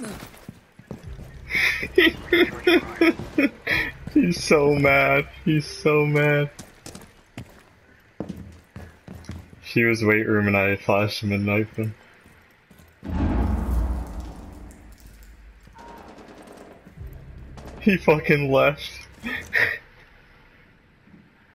He's so mad. He's so mad. He was weight room and I flashed him and knife. him. He fucking left.